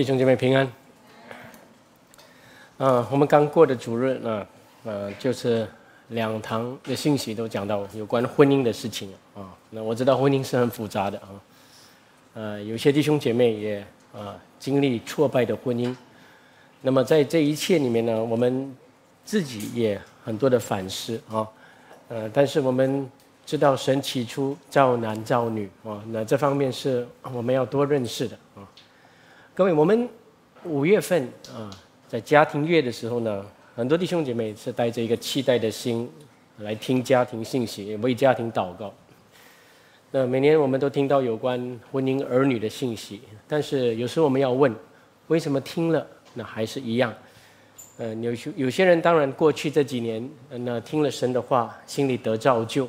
弟兄姐妹平安。啊，我们刚过的主日呢，呃，就是两堂的信息都讲到有关婚姻的事情啊。那我知道婚姻是很复杂的啊，呃，有些弟兄姐妹也啊经历挫败的婚姻。那么在这一切里面呢，我们自己也很多的反思啊，呃，但是我们知道神起初造男造女啊，那这方面是我们要多认识的。各位，我们五月份啊，在家庭月的时候呢，很多弟兄姐妹是带着一个期待的心来听家庭信息，为家庭祷告。那每年我们都听到有关婚姻儿女的信息，但是有时候我们要问，为什么听了那还是一样？呃，有些有些人当然过去这几年，那听了神的话，心里得造就，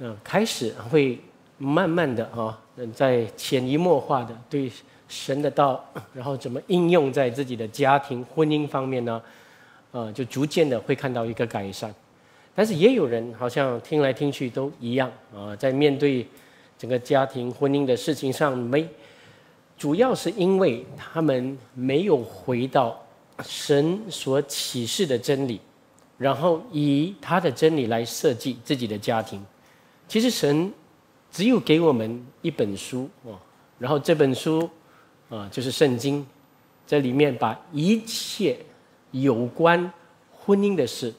嗯，开始会慢慢的啊，在潜移默化的对。神的道，然后怎么应用在自己的家庭、婚姻方面呢？呃，就逐渐的会看到一个改善。但是也有人好像听来听去都一样啊，在面对整个家庭、婚姻的事情上没，主要是因为他们没有回到神所启示的真理，然后以他的真理来设计自己的家庭。其实神只有给我们一本书哦，然后这本书。啊，就是圣经，在里面把一切有关婚姻的事，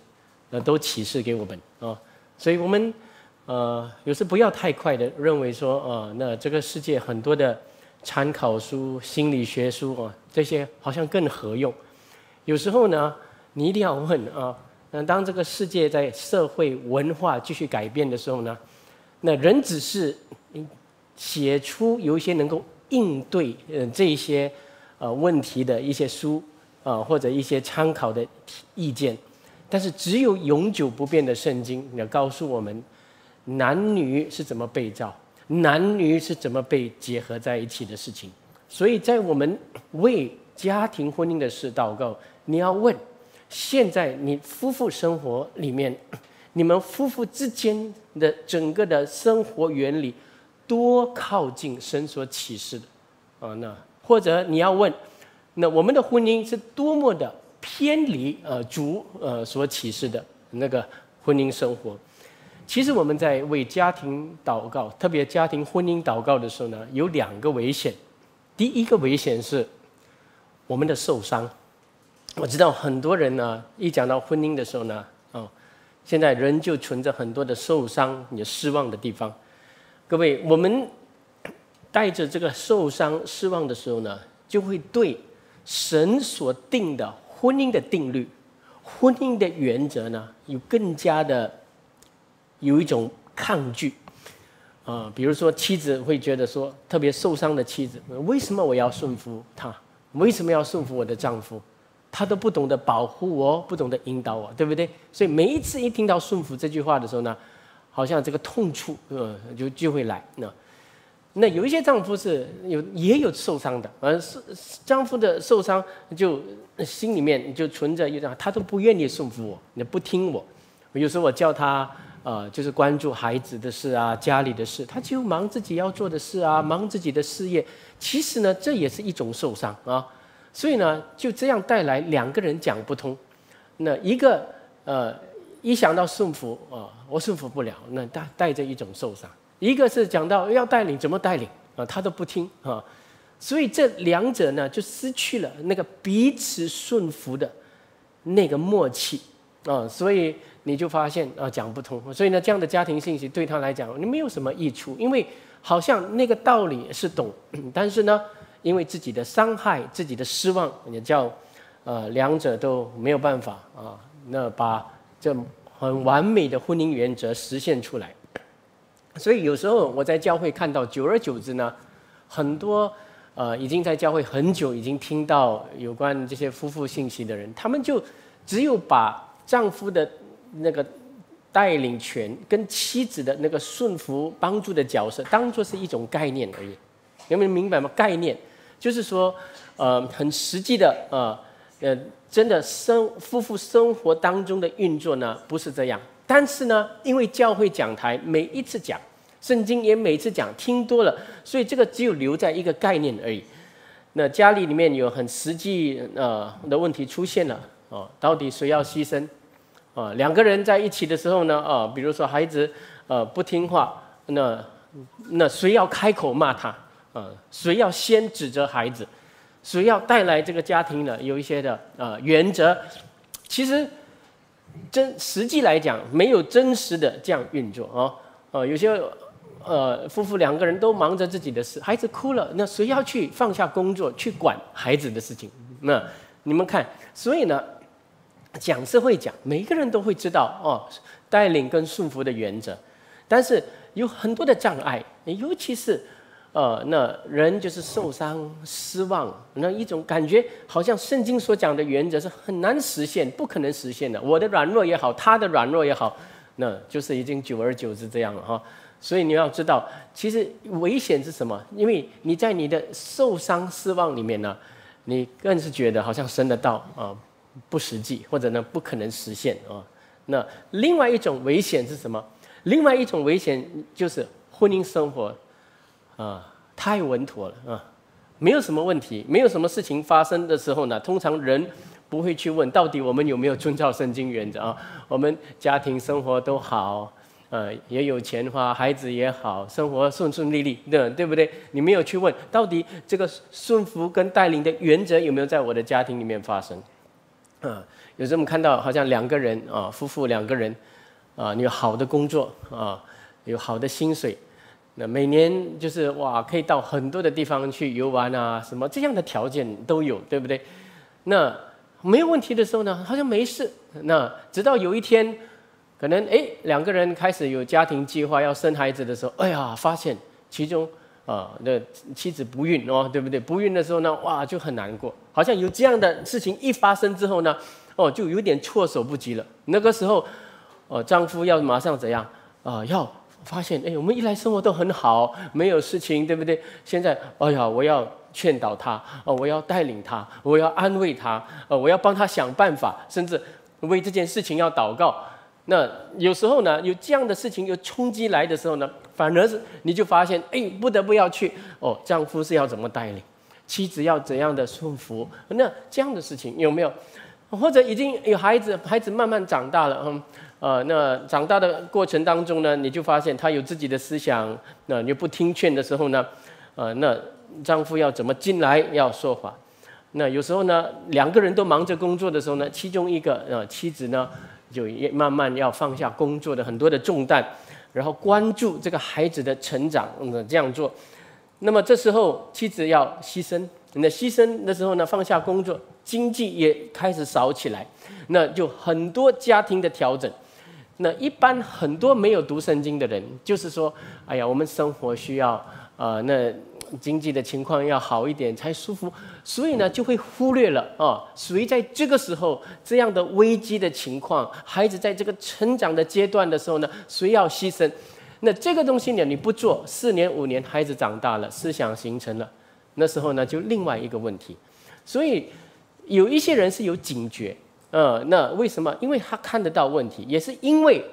呃，都启示给我们啊。所以，我们呃，有时不要太快的认为说，啊，那这个世界很多的参考书、心理学书啊，这些好像更合用。有时候呢，你一定要问啊，那当这个世界在社会文化继续改变的时候呢，那人只是写出有一些能够。应对嗯这些呃问题的一些书啊或者一些参考的意见，但是只有永久不变的圣经要告诉我们男女是怎么被造，男女是怎么被结合在一起的事情。所以在我们为家庭婚姻的事祷告，你要问：现在你夫妇生活里面，你们夫妇之间的整个的生活原理。多靠近神所启示的，啊，那或者你要问，那我们的婚姻是多么的偏离呃主呃所启示的那个婚姻生活？其实我们在为家庭祷告，特别家庭婚姻祷告的时候呢，有两个危险。第一个危险是我们的受伤。我知道很多人呢，一讲到婚姻的时候呢，哦，现在人就存着很多的受伤、也失望的地方。各位，我们带着这个受伤、失望的时候呢，就会对神所定的婚姻的定律、婚姻的原则呢，有更加的有一种抗拒啊。比如说，妻子会觉得说，特别受伤的妻子，为什么我要顺服他？为什么要顺服我的丈夫？他都不懂得保护我，不懂得引导我，对不对？所以每一次一听到顺服这句话的时候呢，好像这个痛处，呃，就就会来。那那有一些丈夫是有也有受伤的，而是丈夫的受伤就心里面就存着一种，他都不愿意顺服我，你不听我。有时候我叫他，呃，就是关注孩子的事啊，家里的事，他就忙自己要做的事啊，忙自己的事业。其实呢，这也是一种受伤啊。所以呢，就这样带来两个人讲不通。那一个，呃。一想到顺服啊，我顺服不了，那带带着一种受伤。一个是讲到要带领，怎么带领啊，他都不听啊，所以这两者呢，就失去了那个彼此顺服的那个默契啊，所以你就发现啊，讲不通。所以呢，这样的家庭信息对他来讲，你没有什么益处，因为好像那个道理是懂，但是呢，因为自己的伤害、自己的失望，也叫呃，两者都没有办法啊，那把。这很完美的婚姻原则实现出来，所以有时候我在教会看到，久而久之呢，很多呃已经在教会很久，已经听到有关这些夫妇信息的人，他们就只有把丈夫的那个带领权跟妻子的那个顺服帮助的角色当做是一种概念而已，有没有明白吗？概念就是说，呃，很实际的，呃，呃。真的生夫妇生活当中的运作呢，不是这样。但是呢，因为教会讲台每一次讲，圣经也每次讲，听多了，所以这个只有留在一个概念而已。那家里里面有很实际呃的问题出现了哦，到底谁要牺牲？啊，两个人在一起的时候呢，啊，比如说孩子呃不听话，那那谁要开口骂他？啊，谁要先指责孩子？只要带来这个家庭呢？有一些的呃原则，其实真实际来讲没有真实的这样运作啊。呃，有些呃夫妇两个人都忙着自己的事，孩子哭了，那谁要去放下工作去管孩子的事情？那你们看，所以呢，讲是会讲，每个人都会知道哦，带领跟束缚的原则，但是有很多的障碍，尤其是。呃，那人就是受伤、失望，那一种感觉，好像圣经所讲的原则是很难实现、不可能实现的。我的软弱也好，他的软弱也好，那就是已经久而久之这样了哈。所以你要知道，其实危险是什么？因为你在你的受伤、失望里面呢，你更是觉得好像生得到啊不实际，或者呢不可能实现啊。那另外一种危险是什么？另外一种危险就是婚姻生活。啊，太稳妥了啊，没有什么问题，没有什么事情发生的时候呢，通常人不会去问到底我们有没有遵照圣经原则啊。我们家庭生活都好，呃，也有钱花，孩子也好，生活顺顺利利，的对不对？你没有去问到底这个顺服跟带领的原则有没有在我的家庭里面发生？啊，有时候我们看到好像两个人啊，夫妇两个人啊，你有好的工作啊，有好的薪水。那每年就是哇，可以到很多的地方去游玩啊，什么这样的条件都有，对不对？那没有问题的时候呢，好像没事。那直到有一天，可能哎两个人开始有家庭计划要生孩子的时候，哎呀，发现其中啊那妻子不孕哦，对不对？不孕的时候呢，哇就很难过，好像有这样的事情一发生之后呢，哦就有点措手不及了。那个时候，哦丈夫要马上怎样啊要。发现哎，我们一来生活都很好，没有事情，对不对？现在哎呀，我要劝导他，哦，我要带领他，我要安慰他，呃，我要帮他想办法，甚至为这件事情要祷告。那有时候呢，有这样的事情有冲击来的时候呢，反而是你就发现，哎，不得不要去哦，丈夫是要怎么带领，妻子要怎样的顺服，那这样的事情有没有？或者已经有孩子，孩子慢慢长大了，嗯。呃，那长大的过程当中呢，你就发现他有自己的思想，那你不听劝的时候呢，呃，那丈夫要怎么进来要说话？那有时候呢，两个人都忙着工作的时候呢，其中一个呃妻子呢，就慢慢要放下工作的很多的重担，然后关注这个孩子的成长，嗯，这样做。那么这时候妻子要牺牲，那牺牲的时候呢，放下工作，经济也开始少起来，那就很多家庭的调整。那一般很多没有读圣经的人，就是说，哎呀，我们生活需要，呃，那经济的情况要好一点才舒服，所以呢，就会忽略了啊，属于在这个时候这样的危机的情况，孩子在这个成长的阶段的时候呢，谁要牺牲？那这个东西呢，你不做，四年五年，孩子长大了，思想形成了，那时候呢，就另外一个问题。所以有一些人是有警觉。呃，那为什么？因为他看得到问题，也是因为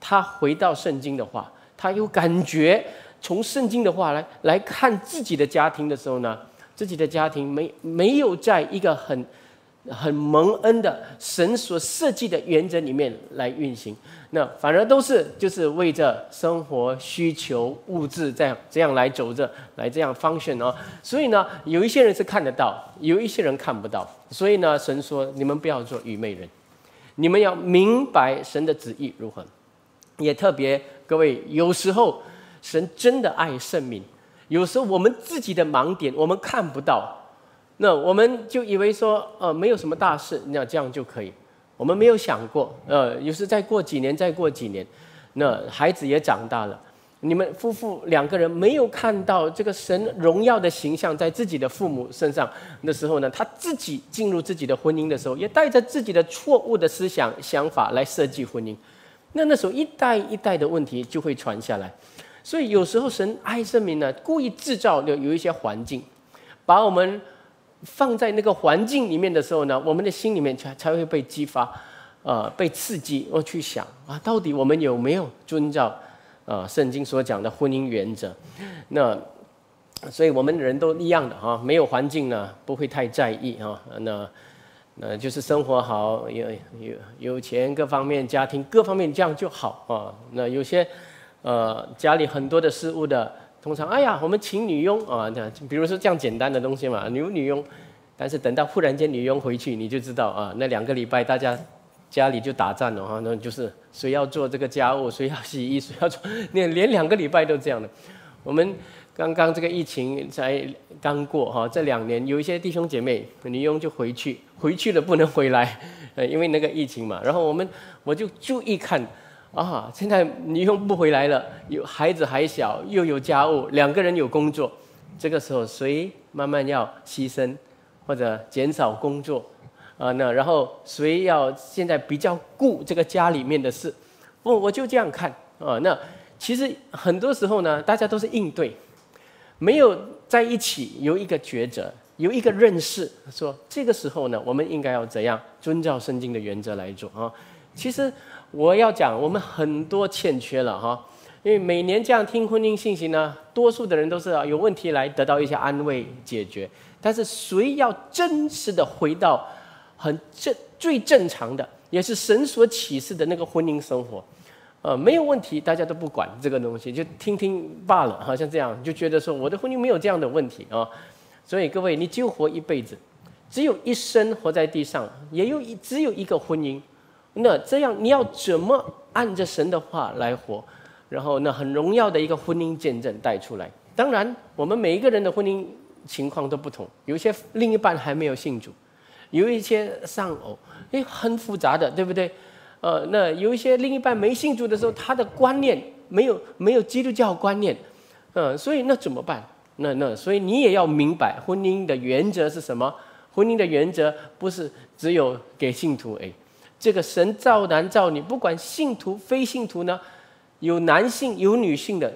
他回到圣经的话，他有感觉，从圣经的话来来看自己的家庭的时候呢，自己的家庭没没有在一个很很蒙恩的神所设计的原则里面来运行。那反而都是就是为着生活需求物质这样这样来走着来这样方选哦，所以呢，有一些人是看得到，有一些人看不到。所以呢，神说你们不要做愚昧人，你们要明白神的旨意如何。也特别各位，有时候神真的爱圣民，有时候我们自己的盲点我们看不到，那我们就以为说呃没有什么大事，那这样就可以。我们没有想过，呃，有时再过几年，再过几年，那孩子也长大了，你们夫妇两个人没有看到这个神荣耀的形象在自己的父母身上的时候呢，他自己进入自己的婚姻的时候，也带着自己的错误的思想想法来设计婚姻，那那时候一代一代的问题就会传下来，所以有时候神爱生命呢，故意制造有有一些环境，把我们。放在那个环境里面的时候呢，我们的心里面才才会被激发，呃，被刺激，我去想啊，到底我们有没有遵照，呃，圣经所讲的婚姻原则？那所以我们人都一样的哈，没有环境呢，不会太在意啊。那那就是生活好，有有有钱，各方面家庭各方面这样就好啊。那有些呃家里很多的事物的，通常哎呀，我们请女佣啊，这样，比如说这样简单的东西嘛，有女佣。但是等到忽然间女佣回去，你就知道啊，那两个礼拜大家家里就打仗了哈，那就是谁要做这个家务，谁要洗衣，谁要做，连连两个礼拜都这样的。我们刚刚这个疫情才刚过哈，这两年有一些弟兄姐妹女佣就回去，回去了不能回来，呃，因为那个疫情嘛。然后我们我就注意看啊，现在你用不回来了，有孩子还小，又有家务，两个人有工作，这个时候谁慢慢要牺牲？或者减少工作，啊，那然后谁要现在比较顾这个家里面的事，我我就这样看啊。那其实很多时候呢，大家都是应对，没有在一起有一个抉择，有一个认识，说这个时候呢，我们应该要怎样遵照圣经的原则来做啊。其实我要讲，我们很多欠缺了哈，因为每年这样听婚姻信息呢，多数的人都是有问题来得到一些安慰解决。但是谁要真实的回到很正最正常的，也是神所启示的那个婚姻生活，呃，没有问题，大家都不管这个东西，就听听罢了，好像这样就觉得说我的婚姻没有这样的问题啊。所以各位，你就活一辈子，只有一生活在地上，也有一只有一个婚姻，那这样你要怎么按着神的话来活？然后那很荣耀的一个婚姻见证带出来。当然，我们每一个人的婚姻。情况都不同，有些另一半还没有信主，有一些丧偶，哎，很复杂的，对不对？呃，那有一些另一半没信主的时候，他的观念没有没有基督教观念，嗯，所以那怎么办？那那所以你也要明白婚姻的原则是什么？婚姻的原则不是只有给信徒哎，这个神造男造女，不管信徒非信徒呢，有男性有女性的，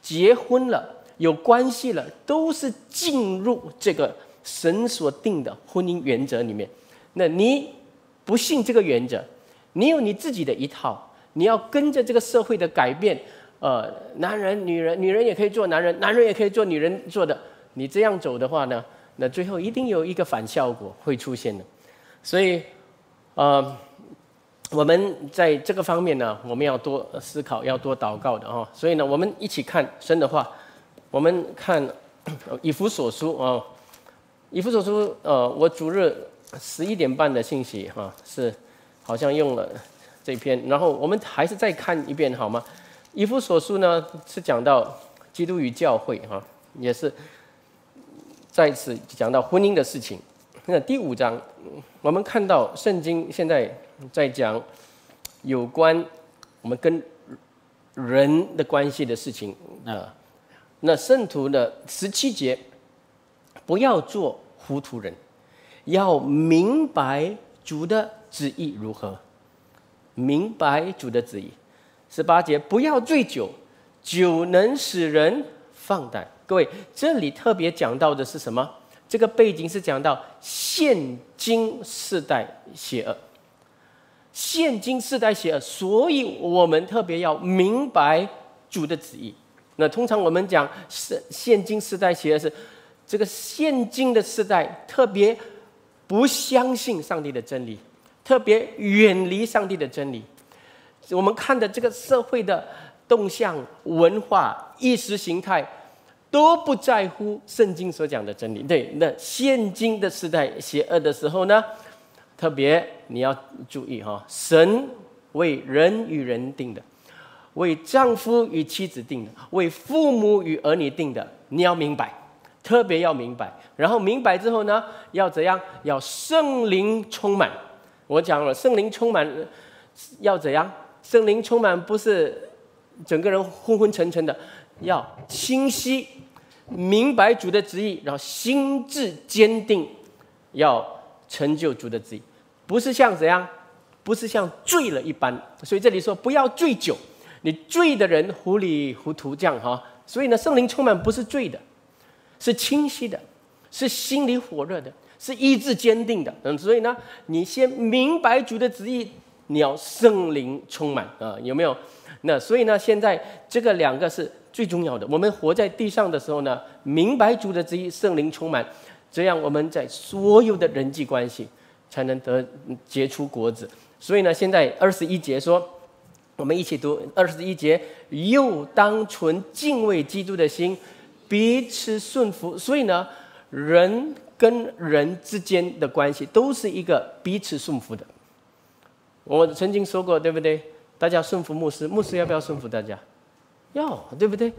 结婚了。有关系了，都是进入这个神所定的婚姻原则里面。那你不信这个原则，你有你自己的一套，你要跟着这个社会的改变。呃，男人、女人，女人也可以做男人，男人也可以做女人做的。你这样走的话呢，那最后一定有一个反效果会出现的。所以，呃，我们在这个方面呢，我们要多思考，要多祷告的哦。所以呢，我们一起看神的话。我们看 以弗所书啊，以弗所书呃，我主日十一点半的信息哈，是好像用了这篇，然后我们还是再看一遍好吗？以弗所书呢是讲到基督与教会哈，也是再次讲到婚姻的事情。那第五章，我们看到圣经现在在讲有关我们跟人的关系的事情啊。那圣徒的十七节，不要做糊涂人，要明白主的旨意如何。明白主的旨意。十八节，不要醉酒，酒能使人放胆。各位，这里特别讲到的是什么？这个背景是讲到现今世代邪恶，现今世代邪恶，所以我们特别要明白主的旨意。那通常我们讲是现今世代，邪恶是这个现今的时代特别不相信上帝的真理，特别远离上帝的真理。我们看的这个社会的动向、文化、意识形态都不在乎圣经所讲的真理。对，那现今的时代邪恶的时候呢，特别你要注意哈，神为人与人定的。为丈夫与妻子定的，为父母与儿女定的，你要明白，特别要明白。然后明白之后呢，要怎样？要圣灵充满。我讲了，圣灵充满要怎样？圣灵充满不是整个人昏昏沉沉的，要清晰明白主的旨意，然后心智坚定，要成就主的旨意，不是像怎样？不是像醉了一般。所以这里说不要醉酒。你醉的人糊里糊涂这样哈，所以呢，圣灵充满不是醉的，是清晰的，是心里火热的，是意志坚定的。嗯，所以呢，你先明白主的旨意，你要圣灵充满啊，有没有？那所以呢，现在这个两个是最重要的。我们活在地上的时候呢，明白主的旨意，圣灵充满，这样我们在所有的人际关系才能得结出果子。所以呢，现在二十一节说，我们一起读二十一节，又当存敬畏基督的心，彼此顺服。所以呢，人跟人之间的关系都是一个彼此顺服的。我曾经说过，对不对？大家顺服牧师，牧师要不要顺服大家？要，对不对？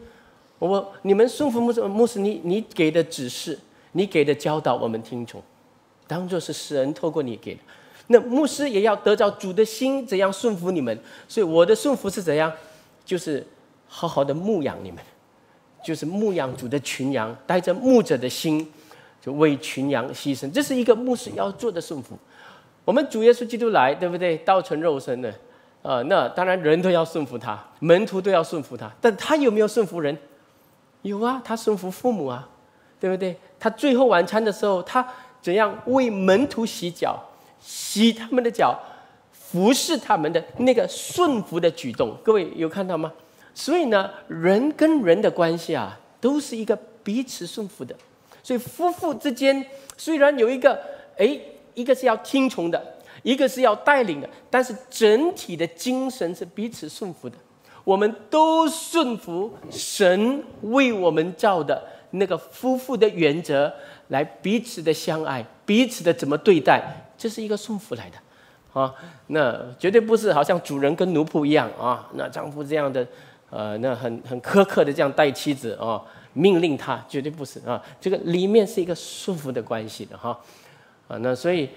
我你们顺服牧师，牧师你你给的指示，你给的教导，我们听从，当做是神透过你给的。那牧师也要得到主的心，怎样顺服你们？所以我的顺服是怎样？就是好好的牧养你们，就是牧养主的群羊，带着牧者的心，就为群羊牺牲。这是一个牧师要做的顺服。我们主耶稣基督来，对不对？道成肉身的。啊，那当然人都要顺服他，门徒都要顺服他，但他有没有顺服人？有啊，他顺服父母啊，对不对？他最后晚餐的时候，他怎样为门徒洗脚，洗他们的脚，服侍他们的那个顺服的举动，各位有看到吗？所以呢，人跟人的关系啊，都是一个彼此顺服的。所以夫妇之间虽然有一个，哎，一个是要听从的。一个是要带领的，但是整体的精神是彼此顺服的。我们都顺服神为我们造的那个夫妇的原则，来彼此的相爱，彼此的怎么对待，这是一个顺服来的，啊，那绝对不是好像主人跟奴仆一样啊，那丈夫这样的，呃，那很很苛刻的这样带妻子啊，命令他，绝对不是啊，这个里面是一个顺服的关系的哈，啊，那所以。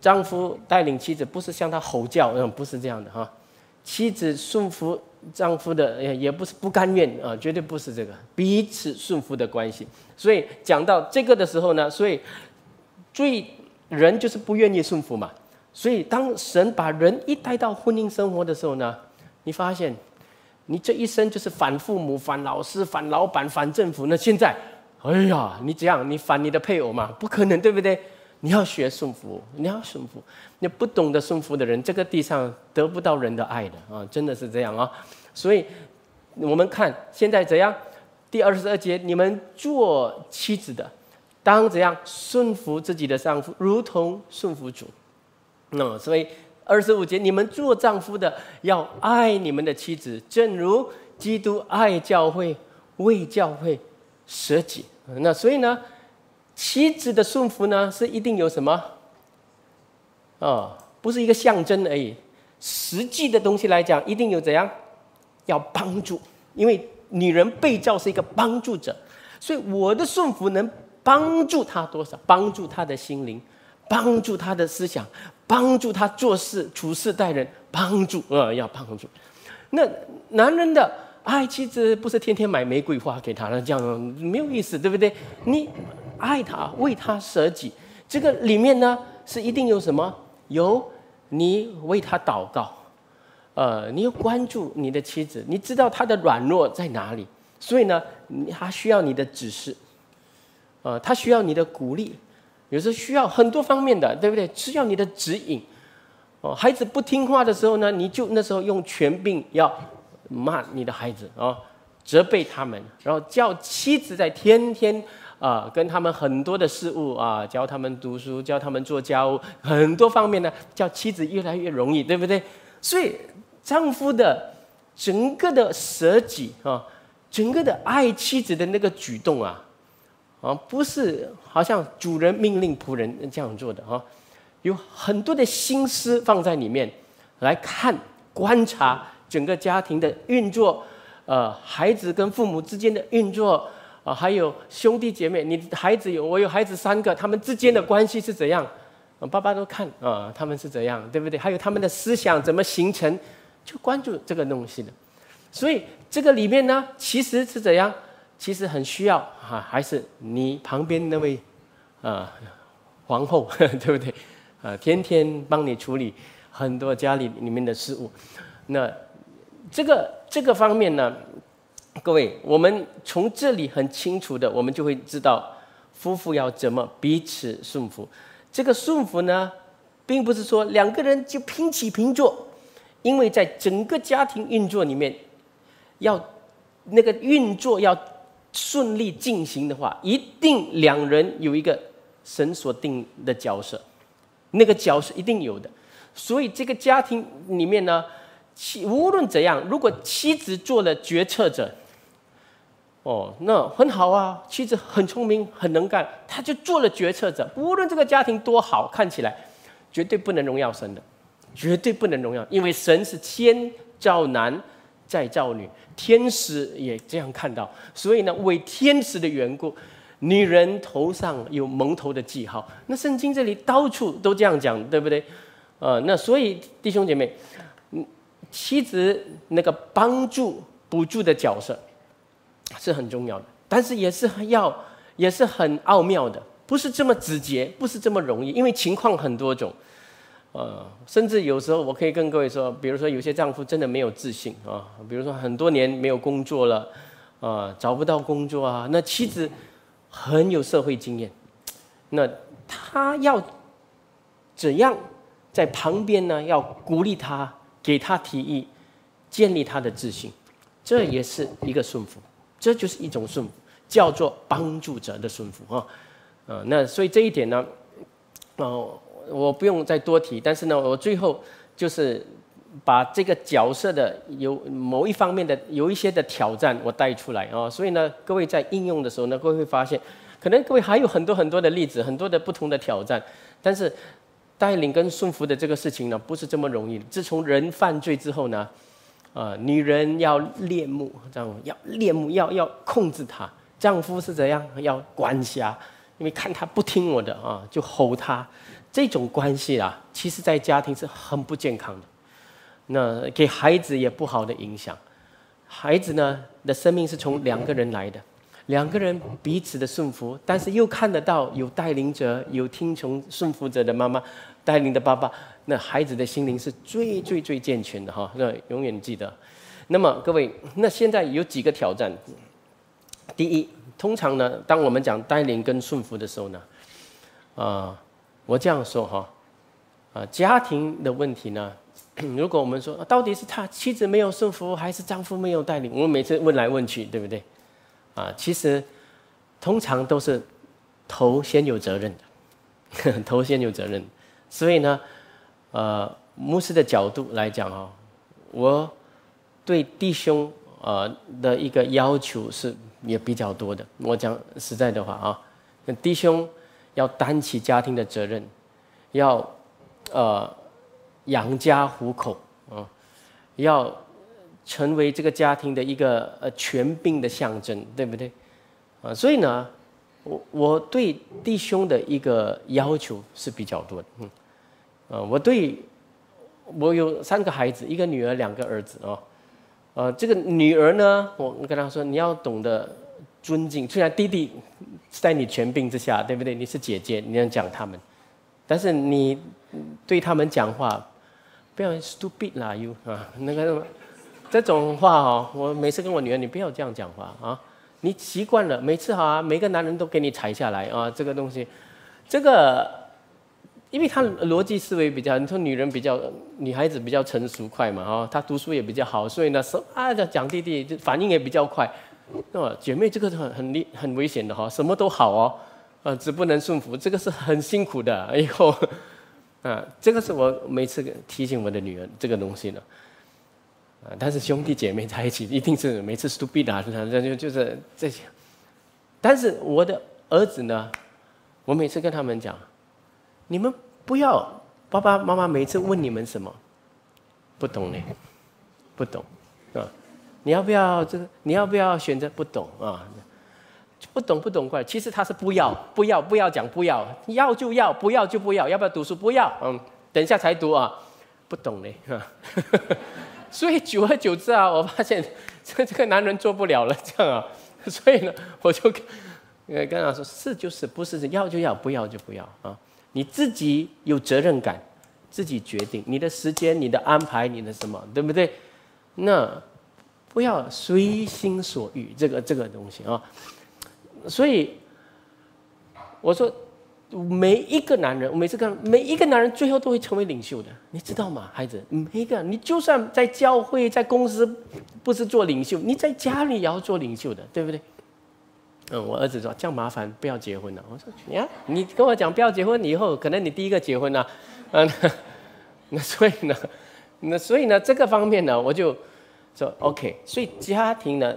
丈夫带领妻子，不是向他吼叫，嗯，不是这样的哈。妻子顺服丈夫的，也不是不甘愿啊，绝对不是这个彼此顺服的关系。所以讲到这个的时候呢，所以最人就是不愿意顺服嘛。所以当神把人一带到婚姻生活的时候呢，你发现你这一生就是反父母、反老师、反老板、反政府。那现在，哎呀，你这样，你反你的配偶嘛？不可能，对不对？你要学顺服，你要顺服。你不懂得顺服的人，这个地上得不到人的爱的啊，真的是这样啊。所以，我们看现在怎样？第二十二节，你们做妻子的，当怎样顺服自己的丈夫，如同顺服主。那所以二十五节，你们做丈夫的要爱你们的妻子，正如基督爱教会，为教会舍己。那所以呢？妻子的顺服呢，是一定有什么？啊，不是一个象征而已。实际的东西来讲，一定有怎样？要帮助，因为女人被造是一个帮助者，所以我的顺服能帮助她多少？帮助她的心灵，帮助她的思想，帮助她做事、处事、待人，帮助啊，要帮助。那男人的爱妻子，不是天天买玫瑰花给她，那这样没有意思，对不对？你。爱他，为他舍己，这个里面呢是一定有什么？有你为他祷告，呃，你要关注你的妻子，你知道他的软弱在哪里，所以呢，他需要你的指示，呃，他需要你的鼓励，有时候需要很多方面的，对不对？需要你的指引。哦，孩子不听话的时候呢，你就那时候用权柄要骂你的孩子啊，责备他们，然后叫妻子在天天。啊，跟他们很多的事物啊，教他们读书，教他们做家务，很多方面呢，叫妻子越来越容易，对不对？所以丈夫的整个的舍己啊，整个的爱妻子的那个举动啊，啊，不是好像主人命令仆人这样做的啊，有很多的心思放在里面来看观察整个家庭的运作，呃，孩子跟父母之间的运作。啊，还有兄弟姐妹，你孩子有，我有孩子三个，他们之间的关系是怎样？爸爸都看啊，他们是怎样，对不对？还有他们的思想怎么形成，就关注这个东西的。所以这个里面呢，其实是怎样？其实很需要啊，还是你旁边那位啊皇后，对不对？啊，天天帮你处理很多家里里面的事物。那这个这个方面呢？各位，我们从这里很清楚的，我们就会知道夫妇要怎么彼此顺服。这个顺服呢，并不是说两个人就平起平坐，因为在整个家庭运作里面，要那个运作要顺利进行的话，一定两人有一个神所定的角色，那个角色一定有的。所以这个家庭里面呢，妻无论怎样，如果妻子做了决策者，哦，那很好啊，妻子很聪明，很能干，他就做了决策者。无论这个家庭多好，看起来绝对不能荣耀神的，绝对不能荣耀，因为神是先造男再造女，天使也这样看到，所以呢，为天使的缘故，女人头上有蒙头的记号。那圣经这里到处都这样讲，对不对？呃，那所以弟兄姐妹，嗯，妻子那个帮助补助的角色是很重要的，但是也是要也是很奥妙的，不是这么直接，不是这么容易，因为情况很多种，呃，甚至有时候我可以跟各位说，比如说有些丈夫真的没有自信啊，比如说很多年没有工作了，啊，找不到工作啊，那妻子很有社会经验，那他要怎样？在旁边呢，要鼓励他，给他提议，建立他的自信，这也是一个顺服，这就是一种顺服，叫做帮助者的顺服啊，呃，那所以这一点呢，哦，我不用再多提，但是呢，我最后就是把这个角色的有某一方面的有一些的挑战我带出来啊，所以呢，各位在应用的时候呢，各位会发现，可能各位还有很多很多的例子，很多的不同的挑战，但是。带领跟顺服的这个事情呢，不是这么容易。自从人犯罪之后呢，啊，女人要恋慕，这样要恋慕，要要控制他；丈夫是怎样，要管辖，因为看他不听我的啊，就吼他。这种关系啊，其实在家庭是很不健康的，那给孩子也不好的影响。孩子呢的生命是从两个人来的。两个人彼此的顺服，但是又看得到有带领者、有听从顺服者的妈妈带领的爸爸，那孩子的心灵是最最最健全的哈。那永远记得。那么各位，那现在有几个挑战。第一，通常呢，当我们讲带领跟顺服的时候呢，啊，我这样说哈，啊，家庭的问题呢，如果我们说到底是他妻子没有顺服，还是丈夫没有带领？我们每次问来问去，对不对？啊，其实通常都是头先有责任的，头先有责任。所以呢，呃，牧师的角度来讲啊，我对弟兄呃的一个要求是也比较多的。我讲实在的话啊，弟兄要担起家庭的责任，要呃养家糊口啊，要。成为这个家庭的一个呃权柄的象征，对不对？啊，所以呢，我我对弟兄的一个要求是比较多的，嗯，啊，我对我有三个孩子，一个女儿，两个儿子哦，呃，这个女儿呢，我跟她说，你要懂得尊敬，虽然弟弟在你权柄之下，对不对？你是姐姐，你要讲他们，但是你对他们讲话不要 stupid 啦，you 啊，那个。这种话哦，我每次跟我女儿，你不要这样讲话啊！你习惯了，每次哈，每个男人都给你踩下来啊！这个东西，这个，因为他逻辑思维比较，你说女人比较，女孩子比较成熟快嘛，哈，她读书也比较好，所以呢，什啊讲弟弟就反应也比较快，那么姐妹这个很很厉很危险的哈，什么都好哦，呃，只不能顺服，这个是很辛苦的，以后，啊，这个是我每次提醒我的女儿这个东西呢。啊！但是兄弟姐妹在一起，一定是每次 stupid 啊，这就就是这些。但是我的儿子呢，我每次跟他们讲，你们不要爸爸妈妈每次问你们什么，不懂呢，不懂啊？你要不要这个？你要不要选择不懂啊？不懂不懂怪，其实他是不要不要不要讲不要，要就要不要就不要，要不要读书不要？嗯，等一下才读啊，不懂呢。所以久而久之啊，我发现 这这个男人做不了了，这样啊，所以呢，我就跟跟他说：是就是，不是要就要，不要就不要啊。你自己有责任感，自己决定你的时间、你的安排、你的什么，对不对？那不要随心所欲，这个这个东西啊。所以我说，每一个男人，我每次看每一个男人最后都会成为领袖的，你知道吗，孩子？每一个，你就算在教会、在公司不是做领袖，你在家里也要做领袖的，对不对？嗯，我儿子说这样麻烦，不要结婚了。我说你看，你跟我讲不要结婚，以后可能你第一个结婚啊，嗯，那所以呢，那所以呢，这个方面呢，我就说 OK。所以家庭呢，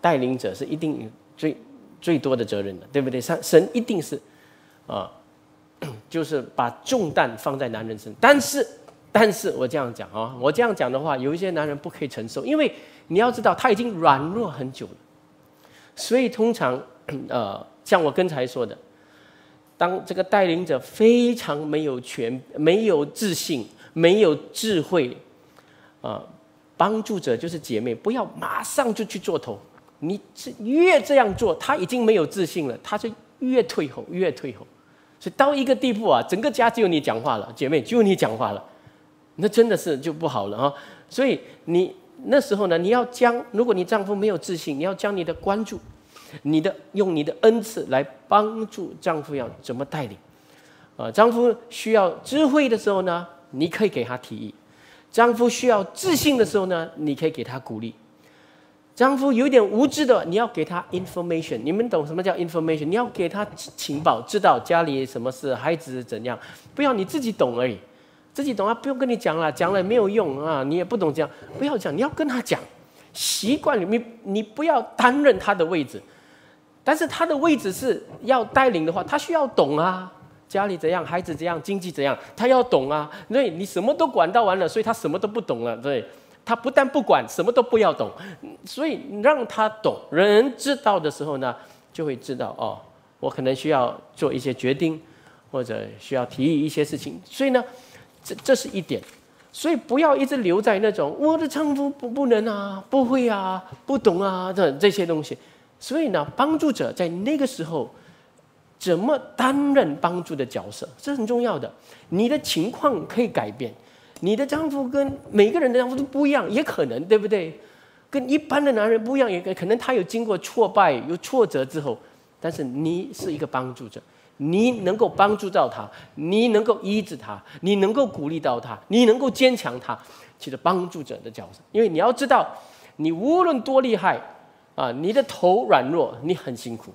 带领者是一定最最多的责任的，对不对？神神一定是。啊，就是把重担放在男人身，但是，但是我这样讲啊，我这样讲的话，有一些男人不可以承受，因为你要知道他已经软弱很久了，所以通常，呃，像我刚才说的，当这个带领者非常没有权、没有自信、没有智慧，啊，帮助者就是姐妹，不要马上就去做头，你越这样做，他已经没有自信了，他就越退后，越退后。所以到一个地步啊，整个家只有你讲话了，姐妹只有你讲话了，那真的是就不好了啊。所以你那时候呢，你要将，如果你丈夫没有自信，你要将你的关注，你的用你的恩赐来帮助丈夫要怎么带领。啊，丈夫需要智慧的时候呢，你可以给他提议；丈夫需要自信的时候呢，你可以给他鼓励。丈夫有点无知的，你要给他 information。你们懂什么叫 information？你要给他情报，知道家里什么事，孩子怎样，不要你自己懂而已。自己懂啊，不用跟你讲了，讲了没有用啊，你也不懂这样，不要讲，你要跟他讲。习惯里面，你不要担任他的位置，但是他的位置是要带领的话，他需要懂啊，家里怎样，孩子怎样，经济怎样，他要懂啊。所以你什么都管到完了，所以他什么都不懂了，对。他不但不管，什么都不要懂，所以让他懂。人知道的时候呢，就会知道哦，我可能需要做一些决定，或者需要提议一些事情。所以呢，这这是一点。所以不要一直留在那种我的丈夫不不能啊，不会啊，不懂啊这这些东西。所以呢，帮助者在那个时候怎么担任帮助的角色，这很重要的。你的情况可以改变。你的丈夫跟每个人的丈夫都不一样，也可能对不对？跟一般的男人不一样，也可能他有经过挫败、有挫折之后，但是你是一个帮助者，你能够帮助到他，你能够医治他，你能够鼓励到他，你能够坚强他，其实帮助者的角色。因为你要知道，你无论多厉害啊，你的头软弱，你很辛苦，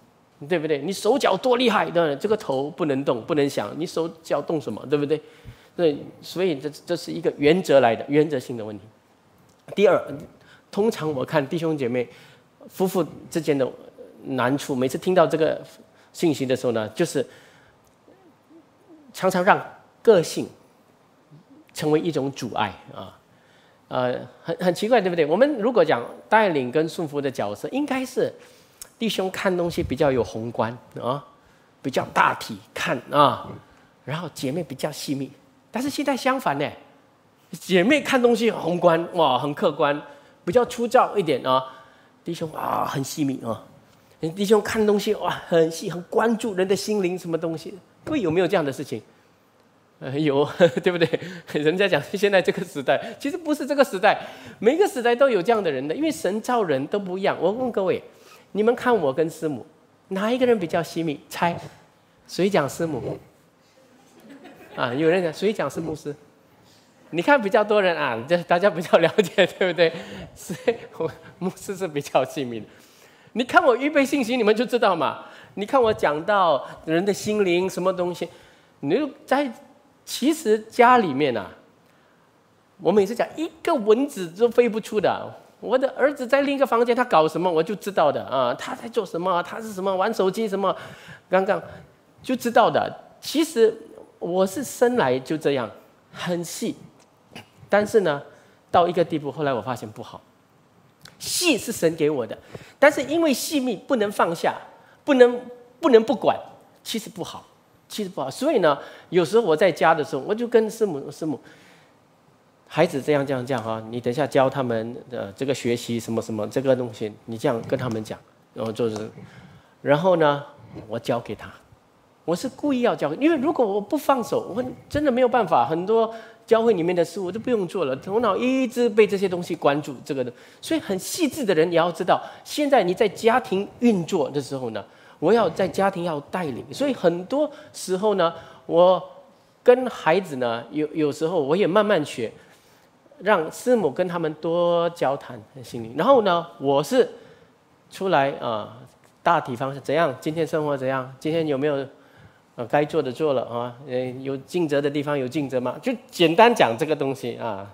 对不对？你手脚多厉害的，这个头不能动，不能想，你手脚动什么，对不对？对，所以这这是一个原则来的，原则性的问题。第二，通常我看弟兄姐妹夫妇之间的难处，每次听到这个信息的时候呢，就是常常让个性成为一种阻碍啊，呃，很很奇怪，对不对？我们如果讲带领跟顺服的角色，应该是弟兄看东西比较有宏观啊，比较大体看啊，然后姐妹比较细密。但是现在相反呢，姐妹看东西宏观哇，很客观，比较粗糙一点啊。弟兄啊，很细密啊。弟兄看东西哇，很细，很关注人的心灵什么东西。各位有没有这样的事情？呃，有，对不对？人家讲现在这个时代，其实不是这个时代，每个时代都有这样的人的，因为神造人都不一样。我问各位，你们看我跟师母，哪一个人比较细密？猜，谁讲师母？啊，有人讲谁讲是牧师？你看比较多人啊，这大家比较了解，对不对？所以我牧师是比较细密的。你看我预备信息，你们就知道嘛。你看我讲到人的心灵什么东西，你在其实家里面啊，我每次讲一个蚊子都飞不出的。我的儿子在另一个房间，他搞什么我就知道的啊。他在做什么？他是什么玩手机什么？刚刚就知道的。其实。我是生来就这样，很细，但是呢，到一个地步，后来我发现不好。细是神给我的，但是因为细密不能放下，不能不能不管，其实不好，其实不好。所以呢，有时候我在家的时候，我就跟师母师母，孩子这样这样这样哈，你等下教他们的这个学习什么什么这个东西，你这样跟他们讲，然后就是，然后呢，我教给他。我是故意要教，因为如果我不放手，我真的没有办法。很多教会里面的事我都不用做了，头脑一直被这些东西关注。这个的，所以很细致的人，你要知道，现在你在家庭运作的时候呢，我要在家庭要带领，所以很多时候呢，我跟孩子呢，有有时候我也慢慢学，让师母跟他们多交谈心灵。然后呢，我是出来啊，大体方向怎样？今天生活怎样？今天有没有呃该做的做了啊？呃，有尽责的地方有尽责吗？就简单讲这个东西啊。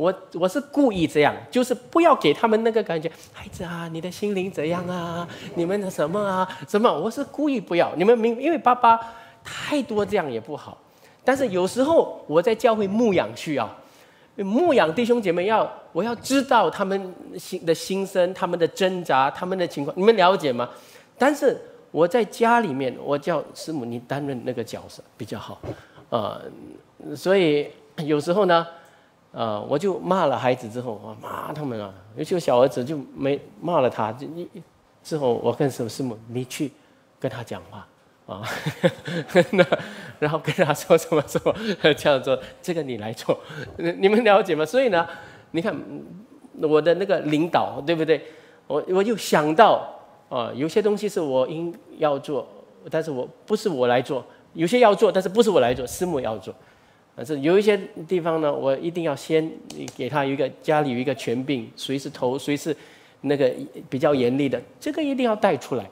我我是故意这样，就是不要给他们那个感觉，孩子啊，你的心灵怎样啊？你们的什么啊？什么？我是故意不要你们明，因为爸爸太多这样也不好。但是有时候我在教会牧养需要，牧养弟兄姐妹要，我要知道他们心的心声，他们的挣扎，他们的情况，你们了解吗？但是我在家里面，我叫师母，你担任那个角色比较好，呃，所以有时候呢。啊！我就骂了孩子之后，我骂他们啊，尤其我小儿子就没骂了他。就你之后我跟什么师母，你去跟他讲话啊，那然后跟他说什么什么，这样做，这个你来做，你们了解吗？所以呢，你看我的那个领导，对不对？我我就想到啊，有些东西是我应要做，但是我不是我来做；有些要做，但是不是我来做，师母要做。但是有一些地方呢，我一定要先给他一个家里有一个权柄，谁是头，谁是那个比较严厉的，这个一定要带出来。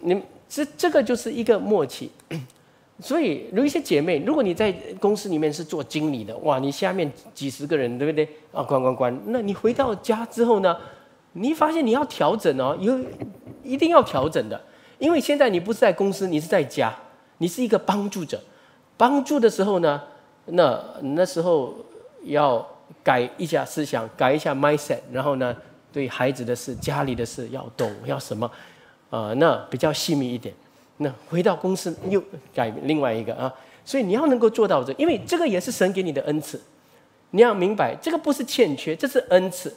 你这这个就是一个默契。所以有一些姐妹，如果你在公司里面是做经理的，哇，你下面几十个人，对不对？啊，关关关，那你回到家之后呢，你发现你要调整哦，有一定要调整的，因为现在你不是在公司，你是在家，你是一个帮助者，帮助的时候呢。那那时候要改一下思想，改一下 mindset，然后呢，对孩子的事、家里的事要懂，要什么，啊，那比较细密一点。那回到公司又改另外一个啊，所以你要能够做到这，因为这个也是神给你的恩赐，你要明白，这个不是欠缺，这是恩赐。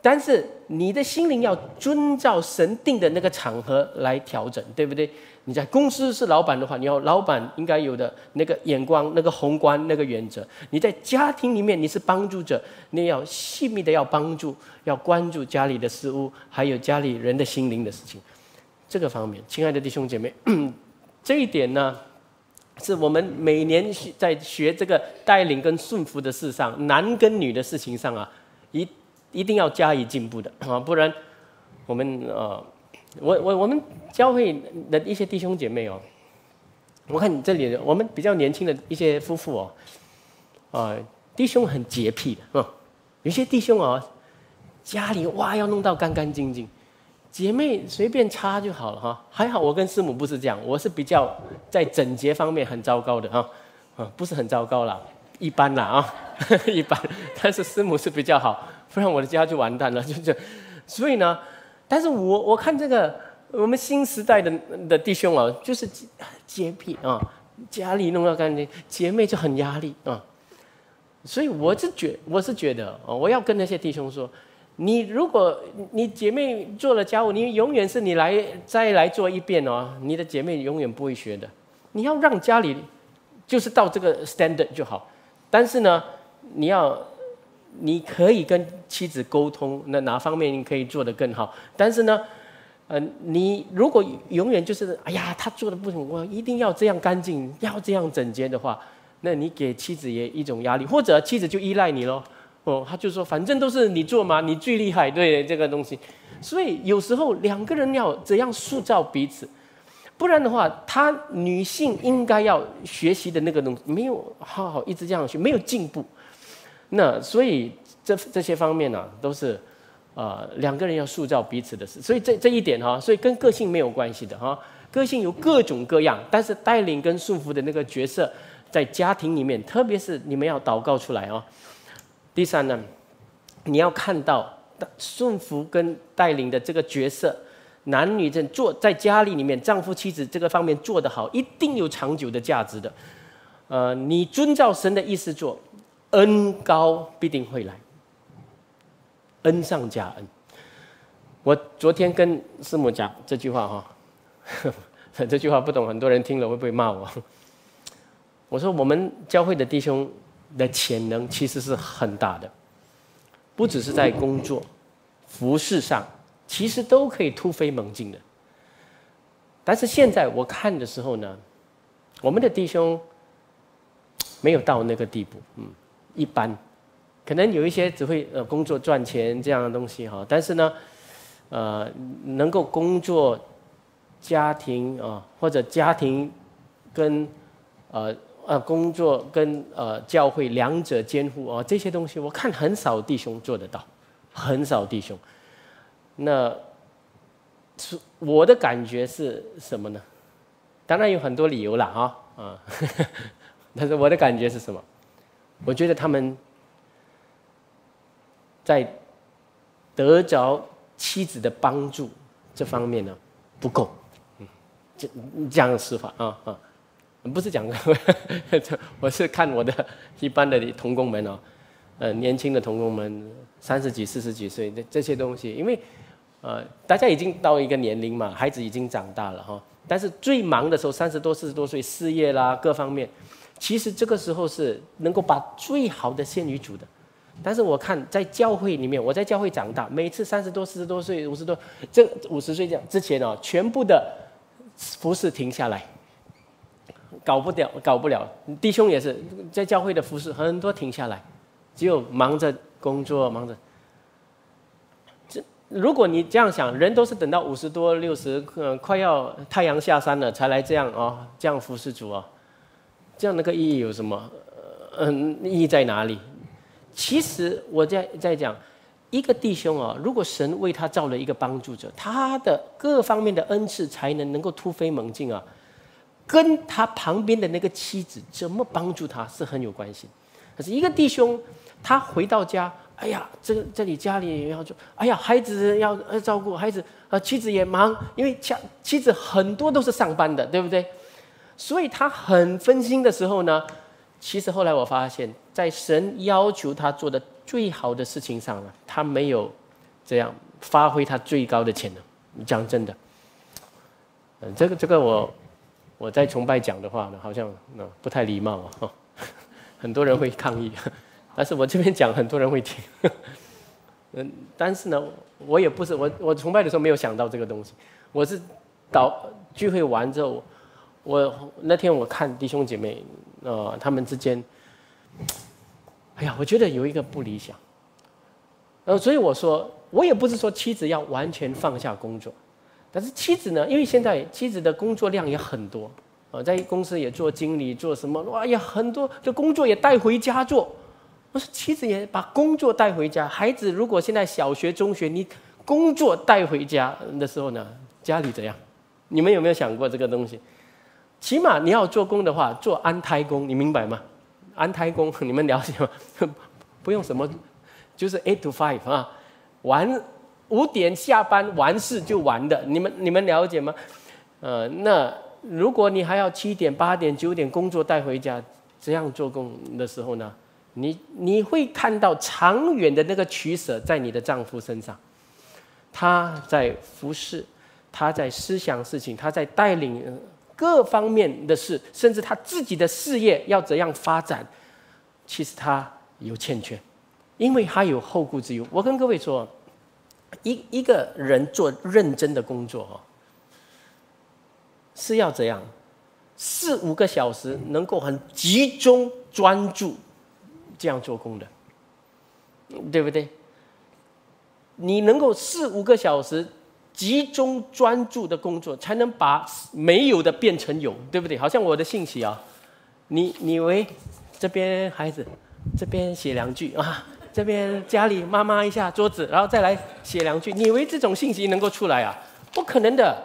但是你的心灵要遵照神定的那个场合来调整，对不对？你在公司是老板的话，你要老板应该有的那个眼光、那个宏观、那个原则。你在家庭里面你是帮助者，你要细密的要帮助，要关注家里的事物，还有家里人的心灵的事情。这个方面，亲爱的弟兄姐妹，这一点呢，是我们每年在学这个带领跟顺服的事上，男跟女的事情上啊，一。一定要加以进步的啊，不然我们呃，我我我们教会的一些弟兄姐妹哦，我看你这里我们比较年轻的一些夫妇哦，啊，弟兄很洁癖的啊，有些弟兄哦，家里哇要弄到干干净净，姐妹随便擦就好了哈。还好我跟师母不是这样，我是比较在整洁方面很糟糕的哈，啊，不是很糟糕啦，一般啦啊，一般，但是师母是比较好。不然我的家就完蛋了，就这，所以呢，但是我我看这个我们新时代的的弟兄啊，就是洁癖啊，家里弄到干净，姐妹就很压力啊，所以我是觉我是觉得啊，我要跟那些弟兄说，你如果你姐妹做了家务，你永远是你来再来做一遍哦，你的姐妹永远不会学的，你要让家里就是到这个 standard 就好，但是呢，你要。你可以跟妻子沟通，那哪方面你可以做得更好？但是呢，呃，你如果永远就是哎呀，他做的不行，我一定要这样干净，要这样整洁的话，那你给妻子也一种压力，或者妻子就依赖你喽。哦，他就说反正都是你做嘛，你最厉害，对这个东西。所以有时候两个人要怎样塑造彼此，不然的话，他女性应该要学习的那个东西没有好好一直这样学，没有进步。那所以这这些方面呢，都是呃两个人要塑造彼此的事。所以这这一点哈，所以跟个性没有关系的哈。个性有各种各样，但是带领跟束缚的那个角色，在家庭里面，特别是你们要祷告出来哦。第三呢，你要看到顺服跟带领的这个角色，男女在做在家里里面，丈夫妻子这个方面做得好，一定有长久的价值的。呃，你遵照神的意思做。恩高必定会来，恩上加恩。我昨天跟师母讲这句话哈，这句话不懂，很多人听了会不会骂我？我说我们教会的弟兄的潜能其实是很大的，不只是在工作、服饰上，其实都可以突飞猛进的。但是现在我看的时候呢，我们的弟兄没有到那个地步，嗯，一般，可能有一些只会呃工作赚钱这样的东西哈，但是呢，呃，能够工作、家庭啊，或者家庭跟呃呃工作跟呃教会两者兼顾啊，这些东西我看很少弟兄做得到，很少弟兄，那。是我的感觉是什么呢？当然有很多理由了哈啊，但是我的感觉是什么？我觉得他们在得着妻子的帮助这方面呢不够，嗯，这讲实话啊啊，不是讲，我是看我的一般的童工们哦，呃，年轻的童工们三十几、四十几岁这这些东西，因为。呃，大家已经到一个年龄嘛，孩子已经长大了哈。但是最忙的时候，三十多、四十多岁，事业啦各方面，其实这个时候是能够把最好的献于主的。但是我看在教会里面，我在教会长大，每次三十多、四十多岁、五十多，这五十岁这样之前哦，全部的服饰停下来，搞不掉，搞不了。弟兄也是在教会的服饰很多停下来，只有忙着工作，忙着。这如果你这样想，人都是等到五十多、六十，嗯，快要太阳下山了才来这样哦，这样服侍主哦，这样那个意义有什么？嗯，意义在哪里？其实我在在讲，一个弟兄哦，如果神为他造了一个帮助者，他的各方面的恩赐才能能够突飞猛进啊，跟他旁边的那个妻子怎么帮助他是很有关系。可是一个弟兄，他回到家。哎呀，这个这里家里也要做，哎呀，孩子要要照顾孩子，啊，妻子也忙，因为妻妻子很多都是上班的，对不对？所以他很分心的时候呢，其实后来我发现，在神要求他做的最好的事情上呢，他没有这样发挥他最高的潜能。讲真的，嗯，这个这个我我在崇拜讲的话呢，好像那不太礼貌啊，很多人会抗议。但是我这边讲很多人会听，嗯，但是呢，我也不是我我崇拜的时候没有想到这个东西，我是导聚会完之后，我那天我看弟兄姐妹，呃，他们之间，哎呀，我觉得有一个不理想，呃，所以我说，我也不是说妻子要完全放下工作，但是妻子呢，因为现在妻子的工作量也很多，呃，在公司也做经理，做什么，哇呀，很多的工作也带回家做。我说妻子也把工作带回家，孩子如果现在小学、中学，你工作带回家的时候呢，家里怎样？你们有没有想过这个东西？起码你要做工的话，做安胎工，你明白吗？安胎工 你们了解吗？不用什么，就是 eight to five 啊，完五点下班完事就完的，你们你们了解吗？呃，那如果你还要七点、八点、九点工作带回家，这样做工的时候呢？你你会看到长远的那个取舍在你的丈夫身上，他在服侍，他在思想事情，他在带领各方面的事，甚至他自己的事业要怎样发展，其实他有欠缺，因为他有后顾之忧。我跟各位说，一一个人做认真的工作哦，是要怎样，四五个小时能够很集中专注。这样做工的，对不对？你能够四五个小时集中专注的工作，才能把没有的变成有，对不对？好像我的信息啊，你你以为这边孩子，这边写两句啊，这边家里妈妈一下桌子，然后再来写两句，你以为这种信息能够出来啊？不可能的。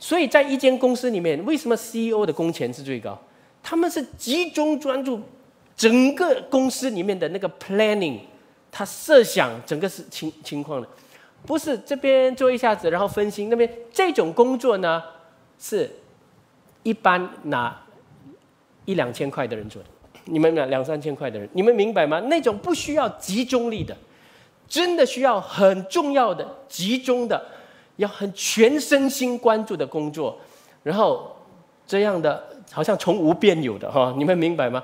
所以在一间公司里面，为什么 CEO 的工钱是最高？他们是集中专注。整个公司里面的那个 planning，他设想整个是情情况的，不是这边做一下子，然后分心那边这种工作呢，是一般拿一两千块的人做的，你们两两三千块的人，你们明白吗？那种不需要集中力的，真的需要很重要的集中的，要很全身心关注的工作，然后这样的好像从无变有的哈，你们明白吗？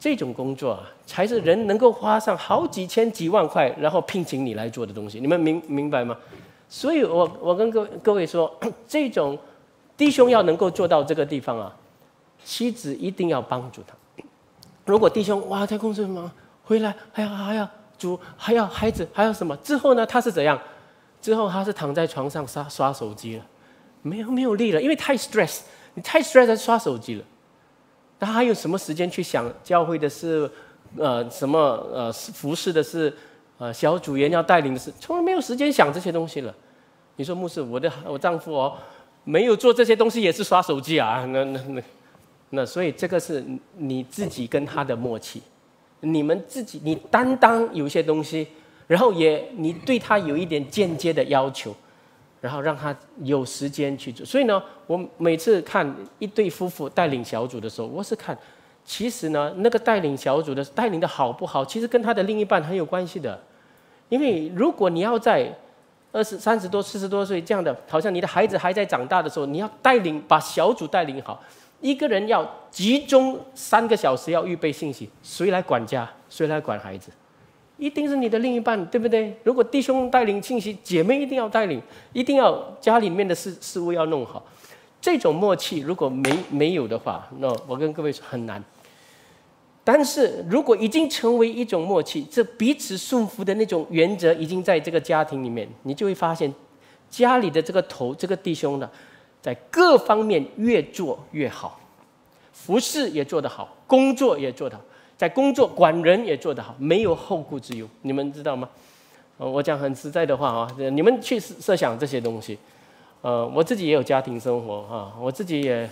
这种工作啊，才是人能够花上好几千几万块，然后聘请你来做的东西。你们明明白吗？所以我我跟各各位说，这种弟兄要能够做到这个地方啊，妻子一定要帮助他。如果弟兄哇在公司忙回来还要还要煮还要孩子还要什么之后呢？他是怎样？之后他是躺在床上刷刷手机了，没有没有力了，因为太 stress，你太 stress 在刷手机了。他还有什么时间去想教会的事？呃，什么呃服饰的事？呃，小组员要带领的事，从来没有时间想这些东西了。你说牧师，我的我丈夫哦，没有做这些东西也是刷手机啊？那那那那，所以这个是你自己跟他的默契，你们自己你担当有些东西，然后也你对他有一点间接的要求。然后让他有时间去做，所以呢，我每次看一对夫妇带领小组的时候，我是看，其实呢，那个带领小组的带领的好不好，其实跟他的另一半很有关系的。因为如果你要在二十三十多、四十多岁这样的，好像你的孩子还在长大的时候，你要带领把小组带领好，一个人要集中三个小时要预备信息，谁来管家？谁来管孩子？一定是你的另一半，对不对？如果弟兄带领信息，姐妹一定要带领，一定要家里面的事事务要弄好。这种默契如果没没有的话，那我跟各位说很难。但是如果已经成为一种默契，这彼此顺服的那种原则已经在这个家庭里面，你就会发现，家里的这个头这个弟兄呢，在各方面越做越好，服饰也做得好，工作也做得好。在工作管人也做得好，没有后顾之忧，你们知道吗？呃，我讲很实在的话啊，你们去设想这些东西。呃，我自己也有家庭生活啊，我自己也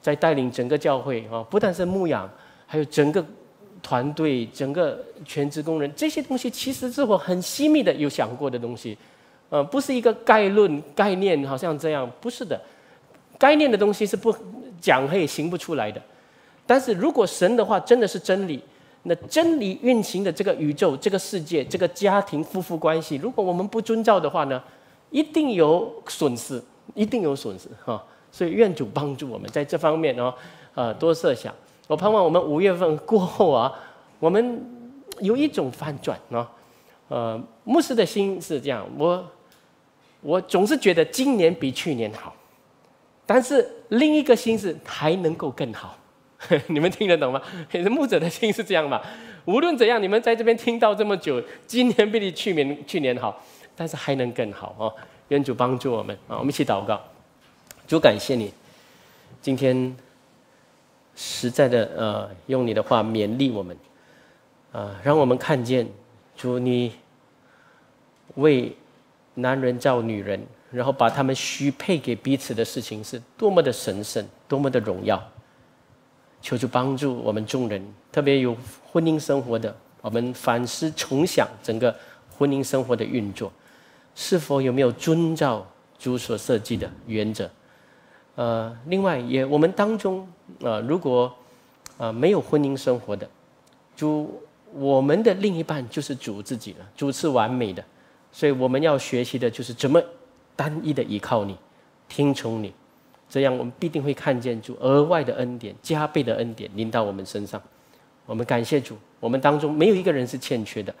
在带领整个教会啊，不但是牧养，还有整个团队、整个全职工人，这些东西其实是我很细密的有想过的东西。呃，不是一个概论概念，好像这样，不是的。概念的东西是不讲也行不出来的。但是如果神的话真的是真理，那真理运行的这个宇宙、这个世界、这个家庭、夫妇关系，如果我们不遵照的话呢，一定有损失，一定有损失哈。所以愿主帮助我们在这方面哦，呃，多设想。我盼望我们五月份过后啊，我们有一种翻转啊。呃，牧师的心是这样，我我总是觉得今年比去年好，但是另一个心是还能够更好。你们听得懂吗？牧者的心是这样嘛？无论怎样，你们在这边听到这么久，今年比你去年去年好，但是还能更好哦。愿主帮助我们啊！我们一起祷告，主感谢你，今天实在的呃，用你的话勉励我们啊，让我们看见主你为男人造女人，然后把他们许配给彼此的事情是多么的神圣，多么的荣耀。求主帮助我们众人，特别有婚姻生活的，我们反思重想整个婚姻生活的运作，是否有没有遵照主所设计的原则？呃，另外也我们当中呃，如果啊没有婚姻生活的，主我们的另一半就是主自己了，主是完美的，所以我们要学习的就是怎么单一的依靠你，听从你。这样，我们必定会看见主额外的恩典、加倍的恩典临到我们身上。我们感谢主，我们当中没有一个人是欠缺的。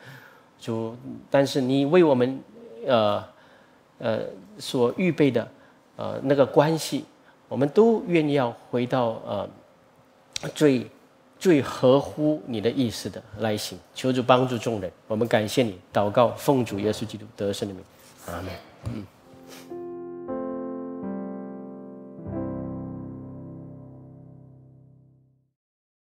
主，但是你为我们，呃，呃所预备的，呃那个关系，我们都愿意要回到呃最最合乎你的意思的来行。求主帮助众人，我们感谢你，祷告奉主耶稣基督得胜的名，阿门。嗯。